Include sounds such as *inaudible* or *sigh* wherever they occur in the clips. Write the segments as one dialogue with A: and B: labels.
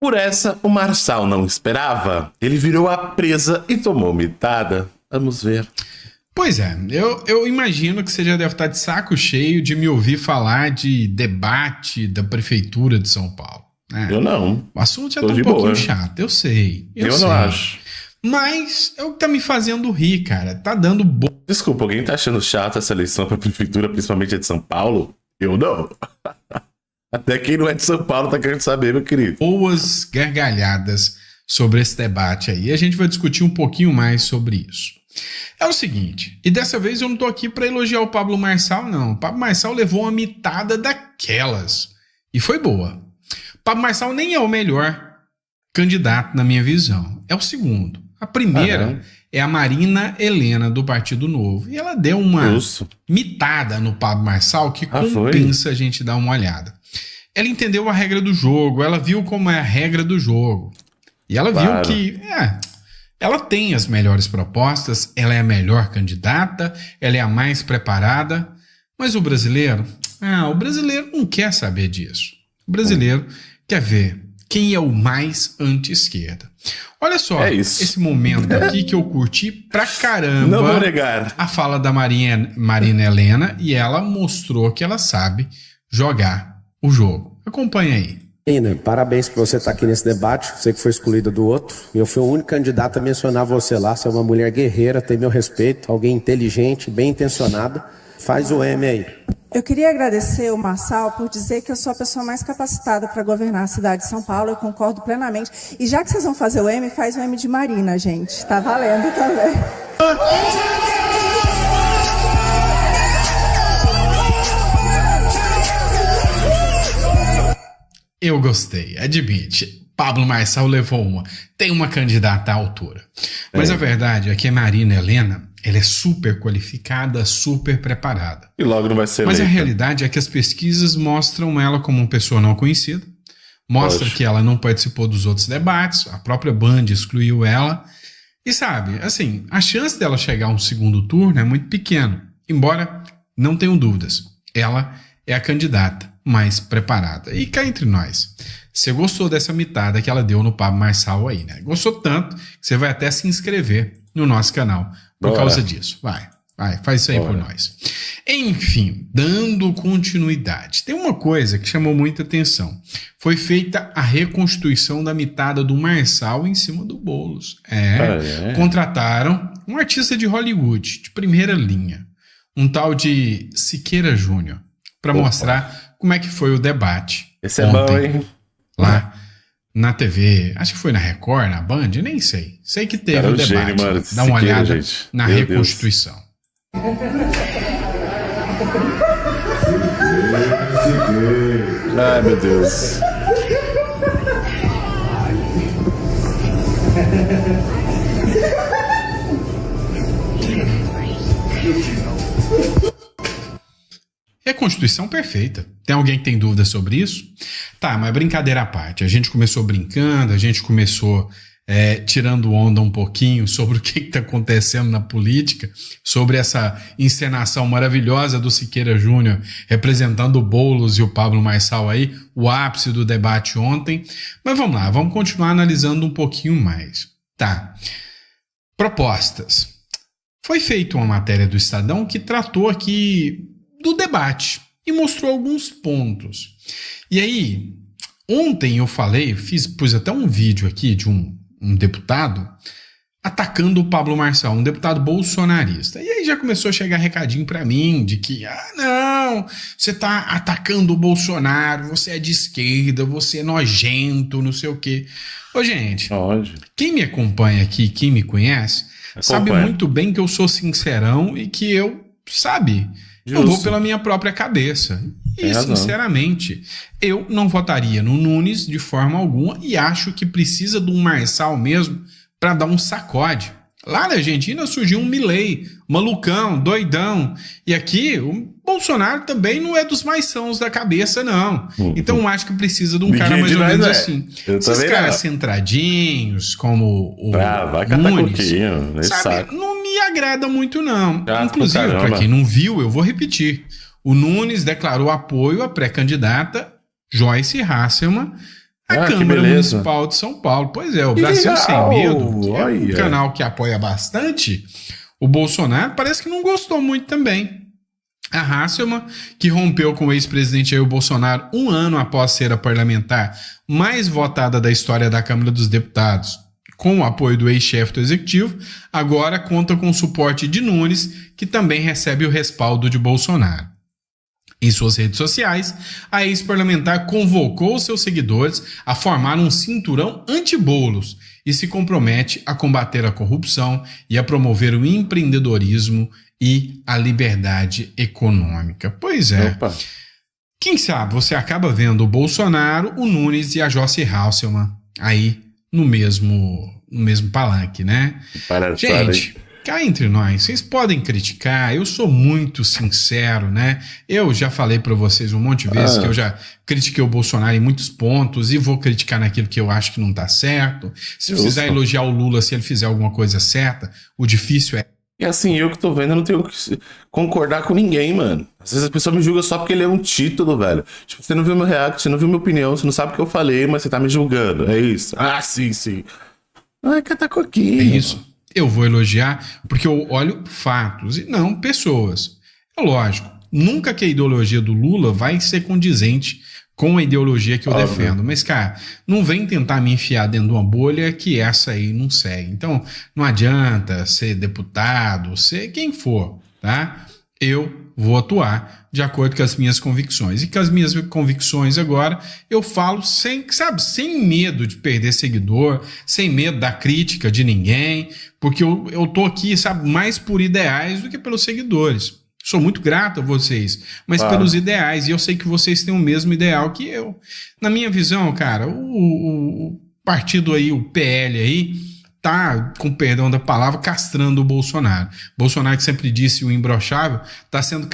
A: Por essa, o Marçal não esperava. Ele virou a presa e tomou mitada. Vamos ver.
B: Pois é, eu, eu imagino que você já deve estar de saco cheio de me ouvir falar de debate da Prefeitura de São Paulo.
A: né? Eu não.
B: O assunto já Tô tá um pouquinho boa. chato, eu sei. Eu,
A: eu
B: sei.
A: não acho.
B: Mas é o que tá me fazendo rir, cara. Tá dando bo...
A: Desculpa, alguém tá achando chato essa eleição pra prefeitura, principalmente a de São Paulo? Eu não. *laughs* Até quem não é de São Paulo tá querendo saber, meu querido.
B: Boas gargalhadas sobre esse debate aí. A gente vai discutir um pouquinho mais sobre isso. É o seguinte, e dessa vez eu não tô aqui para elogiar o Pablo Marçal, não. O Pablo Marçal levou uma mitada daquelas. E foi boa. O Pablo Marçal nem é o melhor candidato, na minha visão. É o segundo. A primeira é a Marina Helena, do Partido Novo. E ela deu uma Justo. mitada no Pablo Marçal que ah, compensa foi? a gente dar uma olhada. Ela entendeu a regra do jogo, ela viu como é a regra do jogo. E ela claro. viu que é, ela tem as melhores propostas, ela é a melhor candidata, ela é a mais preparada. Mas o brasileiro, ah, o brasileiro não quer saber disso. O brasileiro quer ver quem é o mais anti-esquerda. Olha só, é esse momento aqui que eu curti pra caramba.
A: Não vou negar.
B: A fala da Marinha, Marina Helena e ela mostrou que ela sabe jogar o jogo. Acompanha aí.
C: Ina, parabéns por você estar aqui nesse debate. Você que foi escolhida do outro. Eu fui o único candidato a mencionar você lá. Você é uma mulher guerreira, tem meu respeito, alguém inteligente, bem intencionado. Faz o M aí.
D: Eu queria agradecer o Marçal por dizer que eu sou a pessoa mais capacitada para governar a cidade de São Paulo. Eu concordo plenamente. E já que vocês vão fazer o M, faz o M de Marina, gente. Tá valendo também.
B: Eu gostei, admite. Pablo Marçal levou uma. Tem uma candidata à altura. Mas é. a verdade é que a Marina Helena ela é super qualificada, super preparada.
A: E logo não vai ser
B: Mas a realidade é que as pesquisas mostram ela como uma pessoa não conhecida, mostra que ela não participou dos outros debates, a própria Band excluiu ela. E sabe, assim, a chance dela chegar a um segundo turno é muito pequena, embora não tenham dúvidas. Ela é a candidata mais preparada. E cá entre nós, você gostou dessa mitada que ela deu no Pablo Marçal aí, né? Gostou tanto que você vai até se inscrever no nosso canal por Bora. causa disso. Vai, vai, faz isso aí Bora. por nós. Enfim, dando continuidade. Tem uma coisa que chamou muita atenção. Foi feita a reconstituição da mitada do Marçal em cima do Bolos. É, ah, é. contrataram um artista de Hollywood, de primeira linha, um tal de Siqueira Júnior, para mostrar como é que foi o debate.
A: Esse é bom, hein?
B: Lá na TV, acho que foi na Record, na Band, nem sei. Sei que teve o um debate. Gênio, mano. Dá uma olhada gente. na Meu reconstituição.
A: Ai, meu Deus. *laughs*
B: É Constituição perfeita. Tem alguém que tem dúvida sobre isso? Tá, mas brincadeira à parte. A gente começou brincando, a gente começou é, tirando onda um pouquinho *laughs* sobre o que está acontecendo na política, sobre essa encenação maravilhosa do Siqueira Júnior representando o Boulos e o Pablo Marçal aí, o ápice do debate ontem. Mas vamos lá, vamos continuar analisando um pouquinho mais. Tá. Propostas. Foi feita uma matéria do Estadão que tratou aqui do debate e mostrou alguns pontos. E aí, ontem eu falei, fiz, pus até um vídeo aqui de um, um deputado atacando o Pablo Marçal, um deputado bolsonarista. E aí já começou a chegar recadinho para mim de que, ah, não, você tá atacando o Bolsonaro, você é de esquerda, você é nojento, não sei o quê. Ô, gente, quem me acompanha aqui, quem me conhece, acompanha. sabe muito bem que eu sou sincerão e que eu, sabe, Justo. Eu vou pela minha própria cabeça. E, sinceramente, eu não votaria no Nunes de forma alguma e acho que precisa de um Marçal mesmo para dar um sacode. Lá na Argentina surgiu um Milley, malucão, doidão. E aqui, o Bolsonaro também não é dos mais sãos da cabeça, não. Uhum. Então acho que precisa de um cara mais ou menos é. assim. Eu Esses caras não. centradinhos, como o
A: ah, vai Nunes,
B: sabe, não me agrada muito, não. Ah, Inclusive, para quem não viu, eu vou repetir. O Nunes declarou apoio à pré-candidata Joyce Hasselman A ah, Câmara Municipal de São Paulo. Pois é, o Brasil Sem Medo, é um canal que apoia bastante o Bolsonaro, parece que não gostou muito também. A Hasselman, que rompeu com o ex-presidente Jair Bolsonaro um ano após ser a parlamentar mais votada da história da Câmara dos Deputados, com o apoio do ex-chefe do executivo, agora conta com o suporte de Nunes, que também recebe o respaldo de Bolsonaro. Em suas redes sociais, a ex-parlamentar convocou seus seguidores a formar um cinturão anti-bolos e se compromete a combater a corrupção e a promover o empreendedorismo e a liberdade econômica. Pois é. Opa. Quem sabe você acaba vendo o Bolsonaro, o Nunes e a Josse Hasselman aí no mesmo no mesmo palanque, né?
A: Para,
B: Gente, cá entre nós, vocês podem criticar, eu sou muito sincero, né? Eu já falei para vocês um monte de vezes ah. que eu já critiquei o Bolsonaro em muitos pontos e vou criticar naquilo que eu acho que não tá certo. Se precisar elogiar o Lula se ele fizer alguma coisa certa, o difícil é
A: e assim, eu que tô vendo, eu não tenho que concordar com ninguém, mano. Às vezes a pessoa me julga só porque ele é um título, velho. Tipo, você não viu meu react, você não viu minha opinião, você não sabe o que eu falei, mas você tá me julgando. É isso. Ah, sim, sim. Ai, catacoquinho.
B: É isso eu vou elogiar porque eu olho fatos e não pessoas. É lógico, nunca que a ideologia do Lula vai ser condizente com a ideologia que eu defendo. Mas, cara, não vem tentar me enfiar dentro de uma bolha que essa aí não segue. Então, não adianta ser deputado, ser quem for, tá? Eu vou atuar de acordo com as minhas convicções. E com as minhas convicções agora, eu falo sem, sabe, sem medo de perder seguidor, sem medo da crítica de ninguém, porque eu, eu tô aqui, sabe, mais por ideais do que pelos seguidores. Sou muito grato a vocês, mas claro. pelos ideais, e eu sei que vocês têm o mesmo ideal que eu. Na minha visão, cara, o, o, o partido aí, o PL aí, tá, com perdão da palavra, castrando o Bolsonaro. Bolsonaro, que sempre disse o imbrochável, está sendo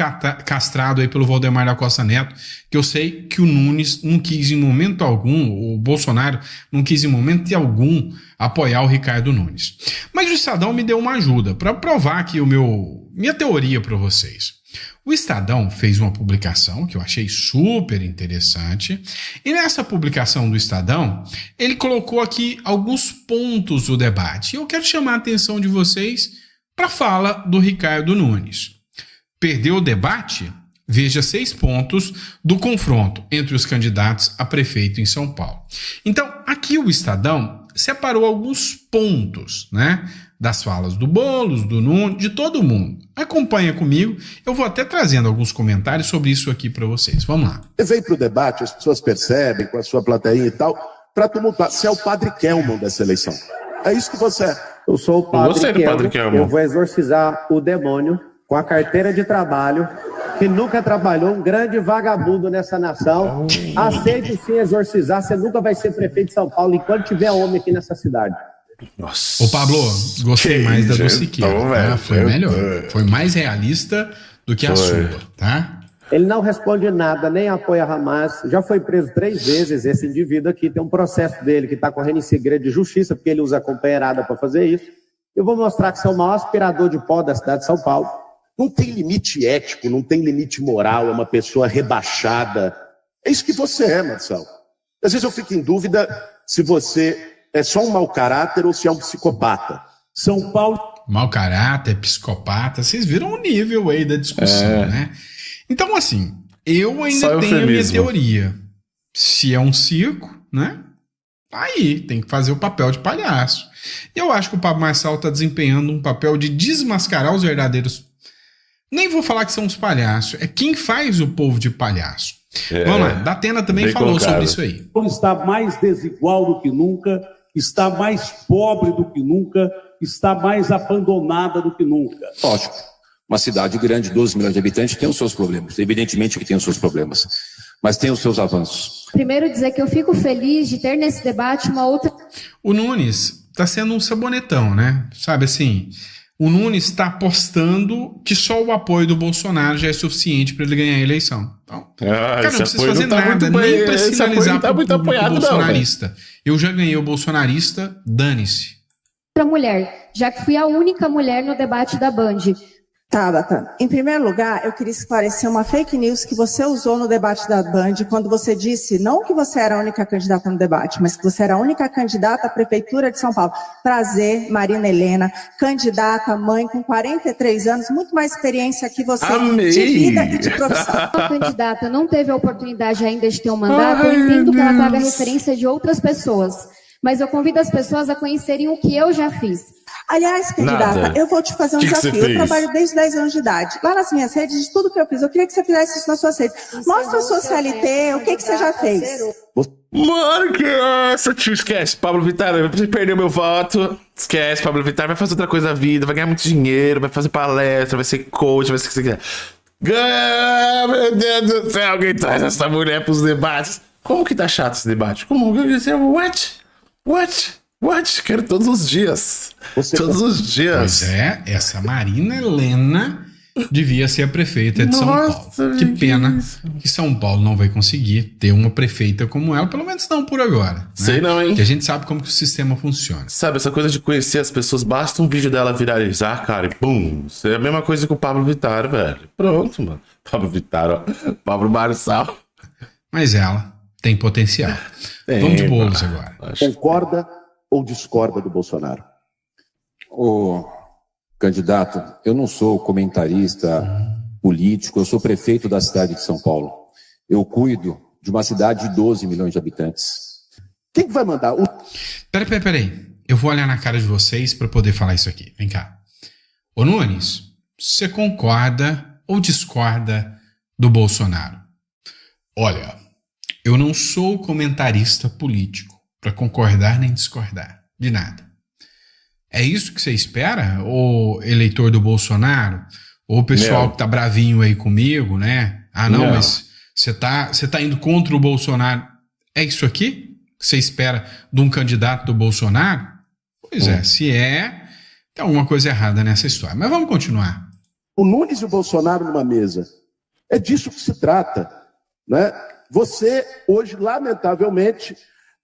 B: castrado aí pelo Valdemar da Costa Neto, que eu sei que o Nunes não quis em momento algum, o Bolsonaro não quis em momento algum apoiar o Ricardo Nunes. Mas o Estadão me deu uma ajuda para provar aqui o meu minha teoria para vocês. O Estadão fez uma publicação que eu achei super interessante, e nessa publicação do Estadão, ele colocou aqui alguns pontos do debate. E eu quero chamar a atenção de vocês para a fala do Ricardo Nunes. Perdeu o debate? Veja seis pontos do confronto entre os candidatos a prefeito em São Paulo. Então, aqui o Estadão separou alguns pontos, né? Das falas do Boulos, do Nuno, de todo mundo. Acompanha comigo, eu vou até trazendo alguns comentários sobre isso aqui para vocês. Vamos lá.
E: Você vem para o debate, as pessoas percebem com a sua plateia e tal, para tumultuar. Você é o padre Kelman dessa eleição. É isso que você é.
C: Eu sou o padre, você é Kelman. padre Kelman. Eu vou exorcizar o demônio com a carteira de trabalho que nunca trabalhou, um grande vagabundo nessa nação. Aceite sim exorcizar, você nunca vai ser prefeito de São Paulo enquanto tiver homem aqui nessa cidade.
B: Nossa. Ô, Pablo, gostei que mais da do Siqueira. Tá? Foi melhor. Foi mais realista do que a sua, tá?
C: Ele não responde nada, nem apoia Hamas. Já foi preso três vezes. Esse indivíduo aqui tem um processo dele que está correndo em segredo de justiça, porque ele usa a companheirada para fazer isso. Eu vou mostrar que você é o maior aspirador de pó da cidade de São Paulo.
E: Não tem limite ético, não tem limite moral, é uma pessoa rebaixada. É isso que você é, Marcelo. Às vezes eu fico em dúvida se você é só um mau caráter ou se é um psicopata. São Paulo.
B: Mau caráter, psicopata, vocês viram o nível aí da discussão, é. né? Então, assim, eu ainda tenho a minha teoria. Se é um circo, né? Tá aí, tem que fazer o papel de palhaço. Eu acho que o Pablo Marçal está desempenhando um papel de desmascarar os verdadeiros. Nem vou falar que são os palhaços, é quem faz o povo de palhaço. É, Vamos lá, Datena também falou colocado. sobre isso aí.
F: Está mais desigual do que nunca está mais pobre do que nunca, está mais abandonada do que nunca.
G: Lógico. Uma cidade grande, 12 milhões de habitantes, tem os seus problemas. Evidentemente que tem os seus problemas. Mas tem os seus avanços.
H: Primeiro dizer que eu fico feliz de ter nesse debate uma outra.
B: O Nunes está sendo um sabonetão, né? Sabe assim, o Nunes está apostando que só o apoio do Bolsonaro já é suficiente para ele ganhar a eleição. Então, ah, cara, não precisa fazer tá nada, nem para sinalizar para o bolsonarista. Não, eu já ganhei o bolsonarista, dane-se.
H: Mulher, já que fui a única mulher no debate da Band.
D: Tabata, em primeiro lugar, eu queria esclarecer uma fake news que você usou no debate da Band, quando você disse não que você era a única candidata no debate, mas que você era a única candidata à Prefeitura de São Paulo. Prazer, Marina Helena, candidata, mãe com 43 anos, muito mais experiência que você
A: Amei.
D: de vida e de profissão. *laughs*
H: A candidata não teve a oportunidade ainda de ter um mandato, eu entendo que ela traga referência de outras pessoas, mas eu convido as pessoas a conhecerem o que eu já fiz.
D: Aliás, candidata,
A: Nada.
D: eu vou te fazer um
A: Que que
D: desafio. Eu
A: fez?
D: trabalho desde 10 anos de idade. Lá nas minhas redes, de tudo que eu fiz, eu queria que você fizesse isso nas suas redes. Mostra a sua CLT, o que, que você já fez.
A: Mano, que é essa, tio? Esquece, Pablo Vittar, você perdeu meu voto. Esquece, Pablo Vittar vai fazer outra coisa da vida, vai ganhar muito dinheiro, vai fazer palestra, vai ser coach, vai ser o que você quiser. Ah, meu Deus do céu, alguém traz essa mulher pros debates. Como que tá chato esse debate? Como? What? What? What? Quero todos os dias.
E: Você-
A: Todos os dias.
B: Pois é, essa Marina Helena devia ser a prefeita de São
A: Nossa,
B: Paulo. Que
A: que
B: pena
A: isso.
B: que São Paulo não vai conseguir ter uma prefeita como ela, pelo menos não por agora. né?
A: Sei não, hein?
B: Que a gente sabe como que o sistema funciona.
A: Sabe, essa coisa de conhecer as pessoas, basta um vídeo dela viralizar, cara, e pum. É a mesma coisa que o Pablo Vittar, velho. Pronto, mano. Pablo Vittar, ó. Pablo Marçal.
B: Mas ela tem potencial. *laughs*
A: Tem,
B: Vamos de bolos agora.
E: Concorda ou discorda do Bolsonaro?
G: Ô, candidato, eu não sou comentarista político, eu sou prefeito da cidade de São Paulo. Eu cuido de uma cidade de 12 milhões de habitantes.
E: Quem que vai mandar? O
B: Peraí, peraí, peraí. Eu vou olhar na cara de vocês para poder falar isso aqui. Vem cá. Ô Nunes, você concorda ou discorda do Bolsonaro? Olha, eu não sou comentarista político para concordar nem discordar de nada. É isso que você espera, o eleitor do Bolsonaro? Ou o pessoal
A: Não.
B: que tá bravinho aí comigo, né? Ah, não,
A: Não.
B: mas você tá, você tá indo contra o Bolsonaro. É isso aqui que você espera de um candidato do Bolsonaro? Pois é, se é, tem alguma coisa errada nessa história. Mas vamos continuar.
E: o Nunes e o Bolsonaro numa mesa. É disso que se trata. Né? Você, hoje, lamentavelmente,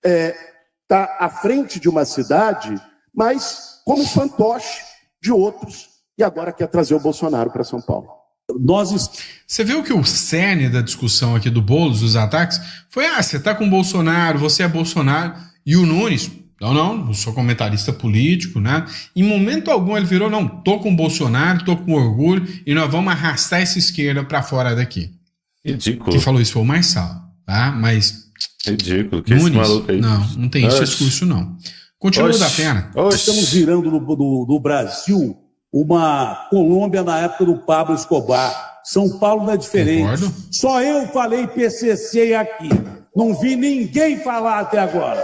E: está à frente de uma cidade, mas como fantoche de outros, e agora quer trazer o Bolsonaro para São Paulo.
F: Nós
B: Você viu que o cerne da discussão aqui do Boulos, dos ataques, foi: ah, você tá com o Bolsonaro, você é Bolsonaro, e o Nunes. Não, não, não sou comentarista político, né? Em momento algum ele virou, não, tô com o Bolsonaro, tô com orgulho, e nós vamos arrastar essa esquerda pra fora daqui.
A: Ridículo.
B: Quem falou isso foi o Marçal, tá? Mas
A: Ridículo. Que esse
B: Nunes,
A: maluco aí.
B: não, não tem esse discurso, não. Continua da pena.
A: Oxe.
F: estamos virando no, no- no Brasil uma Colômbia na época do Pablo Escobar. São Paulo não é diferente.
B: Concordo.
F: Só eu falei PCC aqui. Não vi ninguém falar até agora.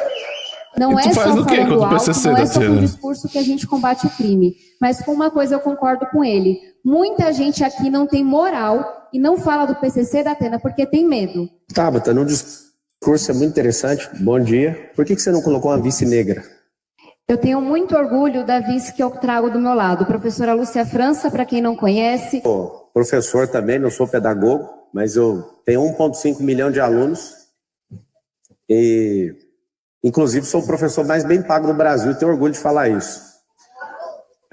H: Não é só
A: o quê
H: falando
A: o
H: alto,
A: PCC,
H: não é só com
A: Tatiana?
H: discurso que a gente combate o crime. Mas com uma coisa eu concordo com ele. Muita gente aqui não tem moral e não fala do PCC da Atena porque tem medo.
C: Tabata, no discurso é muito interessante. Bom dia. Por que, que você não colocou uma vice negra?
H: Eu tenho muito orgulho da vice que eu trago do meu lado. Professora Lúcia França, para quem não conhece,
C: Sou professor também, não sou pedagogo, mas eu tenho 1,5 milhão de alunos e, inclusive, sou o professor mais bem pago do Brasil tenho orgulho de falar isso.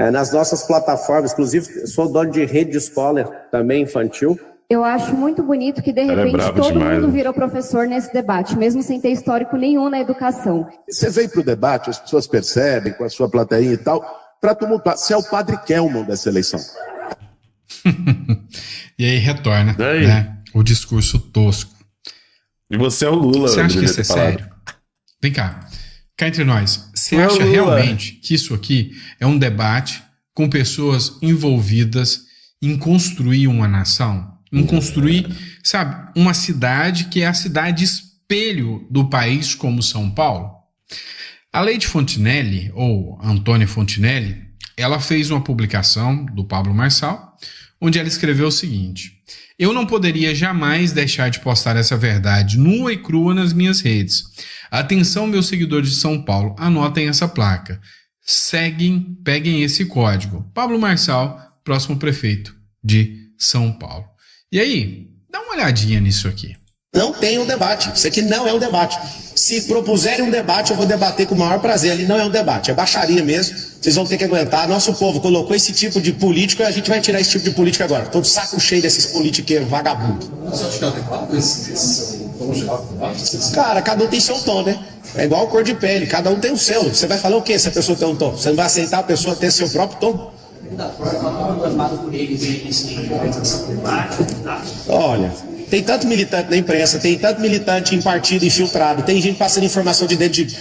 C: É, nas nossas plataformas, inclusive, sou dono de rede de escola também infantil.
H: eu acho muito bonito que de
A: é
H: repente
A: brava
H: todo
A: demais,
H: mundo
A: né?
H: virou professor nesse debate, mesmo sem ter histórico nenhum na educação.
E: Você vem para o debate, as pessoas percebem, com a sua plateia e tal, para tumultuar. Você é o padre Kelman dessa eleição. *laughs*
B: E aí retorna
A: Daí?
B: né, o discurso tosco.
A: E você é o Lula.
B: Você acha que isso é sério? Vem cá. Cá entre nós. Você acha realmente que isso aqui é um debate com pessoas envolvidas em construir uma nação? Em construir, sabe, uma cidade que é a cidade espelho do país como São Paulo? A Lady Fontinelli, ou Antônia Fontinelli, ela fez uma publicação do Pablo Marçal, onde ela escreveu o seguinte: Eu não poderia jamais deixar de postar essa verdade nua e crua nas minhas redes. Atenção, meus seguidores de São Paulo, anotem essa placa. Seguem, peguem esse código. Pablo Marçal, próximo prefeito de São Paulo. E aí, dá uma olhadinha nisso aqui.
I: Não tem um debate. Isso aqui não é um debate. Se propuserem um debate, eu vou debater com o maior prazer. Ali não é um debate, é baixaria mesmo. Vocês vão ter que aguentar. Nosso povo colocou esse tipo de político e a gente vai tirar esse tipo de política agora. Todo saco cheio desses políticos vagabundos. Você acha que é adequado esse, Cara, cada um tem seu tom, né? É igual cor de pele, cada um tem o seu. Você vai falar o que se a pessoa tem um tom? Você não vai aceitar a pessoa ter seu próprio tom? Olha, tem tanto militante na imprensa, tem tanto militante em partido infiltrado, tem gente passando informação de dentro de.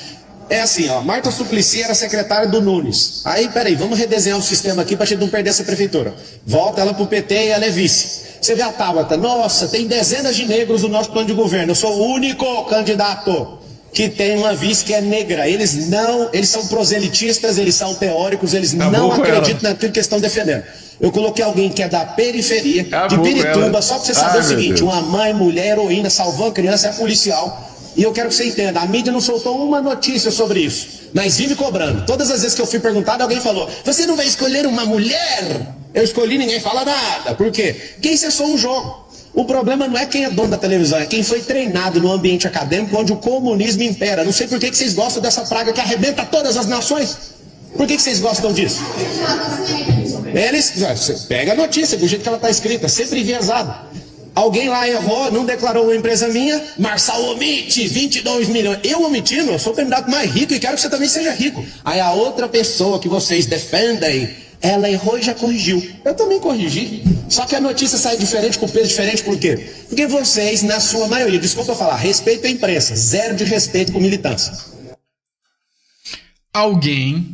I: É assim, ó, Marta Suplicy era secretária do Nunes. Aí, peraí, vamos redesenhar o sistema aqui pra gente não perder essa prefeitura. Volta ela pro PT e ela é vice. Você vê a Tabata, nossa, tem dezenas de negros no nosso plano de governo. Eu sou o único candidato que tem uma vice que é negra. Eles não, eles são proselitistas, eles são teóricos, eles Acabou não acreditam naquilo que estão defendendo. Eu coloquei alguém que é da periferia, Acabou de Pirituba, só para você saber Ai, o seguinte: uma mãe, mulher, heroína, salvou a criança, é policial. E eu quero que você entenda, a mídia não soltou uma notícia sobre isso, mas vive cobrando. Todas as vezes que eu fui perguntado, alguém falou: Você não vai escolher uma mulher? Eu escolhi, ninguém fala nada. Por quê? É só um jogo. O problema não é quem é dono da televisão, é quem foi treinado no ambiente acadêmico onde o comunismo impera. Não sei por que, que vocês gostam dessa praga que arrebenta todas as nações. Por que, que vocês gostam disso? Eles, você pega a notícia do jeito que ela está escrita, sempre enviesado. Alguém lá errou, não declarou uma empresa minha, Marçal omite 22 milhões. Eu omitindo, eu sou o candidato mais rico e quero que você também seja rico. Aí a outra pessoa que vocês defendem, ela errou e já corrigiu. Eu também corrigi. Só que a notícia sai diferente, com peso diferente, por quê? Porque vocês, na sua maioria, desculpa falar, respeito a imprensa, zero de respeito com militância.
B: Alguém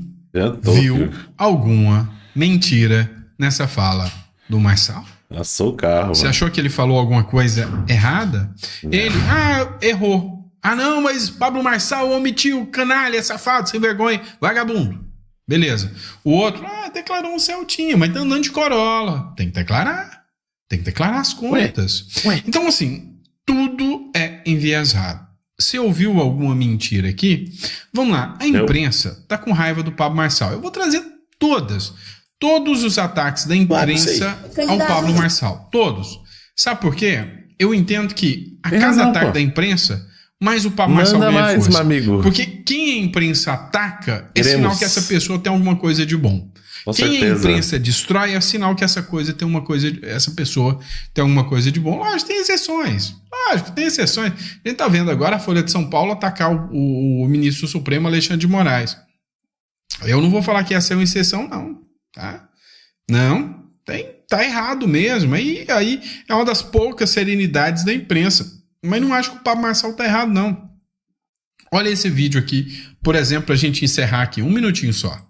B: viu alguma mentira nessa fala do Marçal?
A: Passou o carro.
B: Você mano. achou que ele falou alguma coisa errada? Não. Ele, ah, errou. Ah, não, mas Pablo Marçal omitiu, canalha, safado, sem vergonha, vagabundo. Beleza. O outro, ah, declarou um Celtinha, mas tá andando de Corolla. Tem que declarar. Tem que declarar as contas. Ué, ué. Então, assim, tudo é enviesado. Você ouviu alguma mentira aqui? Vamos lá. A imprensa tá com raiva do Pablo Marçal. Eu vou trazer todas. Todos os ataques da imprensa ao Pablo Marçal. Todos. Sabe por quê? Eu entendo que a cada ataque da imprensa mas o Pablo Marçal ganha mais, força. Meu amigo. Porque quem a imprensa ataca é sinal que essa pessoa tem alguma coisa de bom. Com quem certeza. a imprensa destrói é sinal que essa coisa tem uma coisa, essa pessoa tem alguma coisa de bom. Lógico, tem exceções. Lógico, tem exceções. A gente tá vendo agora a Folha de São Paulo atacar o, o, o ministro Supremo Alexandre de Moraes. Eu não vou falar que essa é uma exceção, não. Tá? Não, tem, tá errado mesmo. Aí, aí é uma das poucas serenidades da imprensa. Mas não acho que o Pablo Marçal tá errado, não. Olha esse vídeo aqui, por exemplo, a gente encerrar aqui, um minutinho só.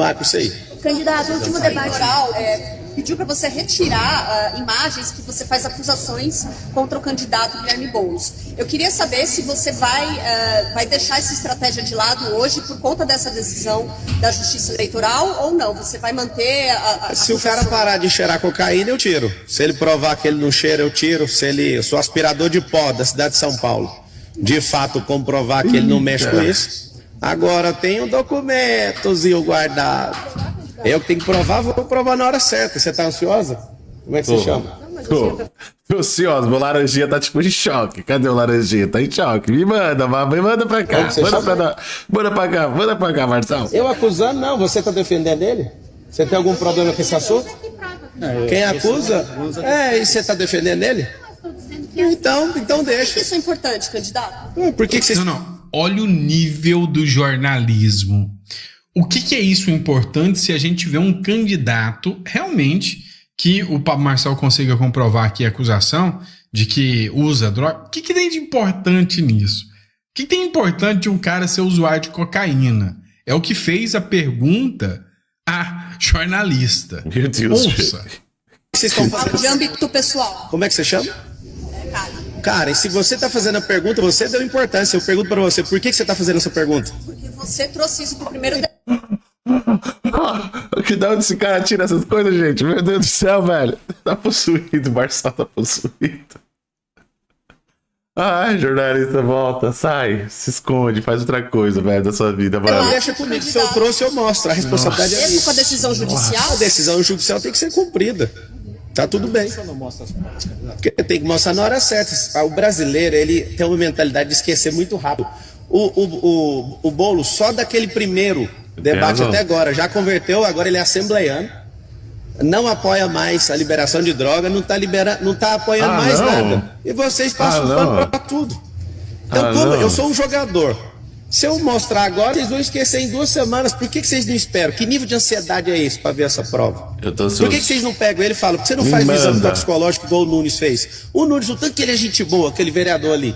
I: Marco, isso aí.
H: Candidato, o último debate oral é, pediu para você retirar uh, imagens que você faz acusações contra o candidato Guilherme Boulos. Eu queria saber se você vai, uh, vai deixar essa estratégia de lado hoje por conta dessa decisão da Justiça Eleitoral ou não? Você vai manter a,
I: a Se o cara parar de cheirar cocaína, eu tiro. Se ele provar que ele não cheira, eu tiro. Se ele, eu sou aspirador de pó da cidade de São Paulo, de fato comprovar que ele não mexe com isso Agora tenho documentos e o guardado. Eu que tenho que provar, vou provar na hora certa. Você tá ansiosa? Como é que você chama?
A: Tô, tô ansiosa, meu laranjinha tá tipo de choque. Cadê o laranjinha? Tá em choque. Me manda, me manda pra cá. Manda pra, manda pra cá, manda pra cá, Marçal.
I: Eu acusando, não. Você tá defendendo ele? Você tem algum problema com esse assunto? Quem acusa? É, e você tá defendendo ele? Então, então deixa. Por que
H: isso é importante, candidato?
I: Por que, que você...
B: Não, não olha o nível do jornalismo. O que, que, é isso importante se a gente vê um candidato realmente que o Pablo Marcel consiga comprovar aqui a acusação de que usa droga? O que, que tem de importante nisso? O que, que tem de importante de um cara ser usuário de cocaína? É o que fez a pergunta a jornalista.
A: Meu Deus.
H: Ouça. Vocês estão falando de âmbito pessoal.
I: Como é que você chama? É, cara. Cara, e se você está fazendo a pergunta, você deu importância. Eu pergunto para você, por que, que você está fazendo essa pergunta?
H: Porque você trouxe isso pro primeiro. *laughs*
A: que da onde esse cara tira essas coisas, gente? Meu Deus do céu, velho. Tá possuído, o Marçal tá possuído. Ai, jornalista, volta, sai, se esconde, faz outra coisa, velho, da sua vida,
I: vai. Não deixa comigo, se eu trouxe, eu mostro. A responsabilidade Nossa. é
H: minha. com a decisão judicial?
I: A decisão judicial tem que ser cumprida. Tá tudo bem. Porque tem que mostrar na hora certa. O brasileiro, ele tem uma mentalidade de esquecer muito rápido. O, o, o, o Bolo, só daquele primeiro debate até agora, já converteu, agora ele é assembleiano. Não apoia mais a liberação de droga, não está libera, não tá apoiando ah, mais não. nada. E vocês passam ah, pano para tudo. Então, ah, como eu sou um jogador, se eu mostrar agora, vocês vão esquecer em duas semanas. Por que, que vocês não esperam? Que nível de ansiedade é esse para ver essa prova? Por que, que vocês não pegam ele e falam? Por que você não faz o exame toxicológico igual o Nunes fez? O Nunes, o tanto que ele é gente boa, aquele vereador ali.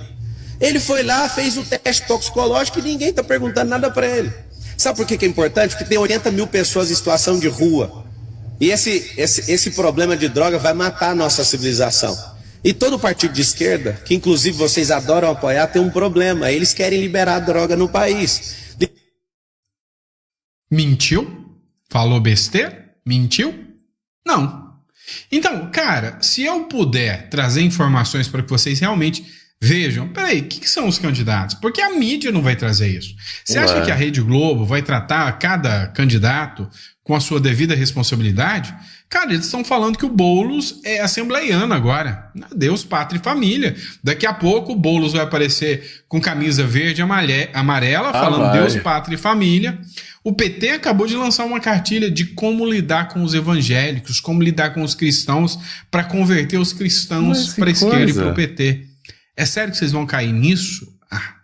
I: Ele foi lá, fez o teste toxicológico e ninguém está perguntando nada para ele. Sabe por que, que é importante? Porque tem 80 mil pessoas em situação de rua. E esse, esse, esse problema de droga vai matar a nossa civilização. E todo partido de esquerda, que inclusive vocês adoram apoiar, tem um problema. Eles querem liberar a droga no país.
B: Mentiu? Falou besteira? Mentiu? Não. Então, cara, se eu puder trazer informações para que vocês realmente vejam, peraí, o que, que, são os candidatos? Porque a mídia não vai trazer isso. Você acha que a Rede Globo vai tratar cada candidato com a sua devida responsabilidade? Cara, eles estão falando que o Boulos é assembleiano agora. Deus, pátria e família. Daqui a pouco o Boulos vai aparecer com camisa verde e amarela, ah, falando vai. Deus, pátria e família. O PT acabou de lançar uma cartilha de como lidar com os evangélicos, como lidar com os cristãos, para converter os cristãos para a esquerda e para o PT. É sério que vocês vão cair nisso? Ah,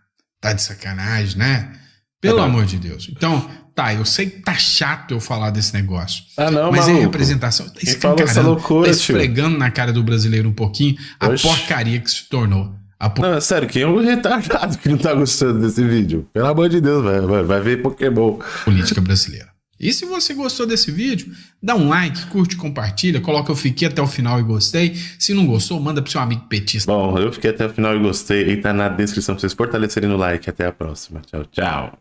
B: tá de sacanagem, né? Pelo é amor de Deus. Então, tá, eu sei que tá chato eu falar desse negócio.
A: Ah, não,
B: Mas
A: maluco.
B: é representação. Tá escancarando, loucura, tá esfregando tio. na cara do brasileiro um pouquinho a Oxi. porcaria que se tornou.
A: Por... Não, é sério, quem é um retardado que não tá gostando desse vídeo? Pelo amor de Deus, vai, vai, vai ver Pokémon.
B: Política brasileira. E se você gostou desse vídeo, dá um like, curte, compartilha, coloca eu fiquei até o final e gostei. Se não gostou, manda pro seu amigo petista.
A: Bom, eu fiquei até o final e gostei. E tá na descrição pra vocês fortalecerem no like. Até a próxima. Tchau, tchau.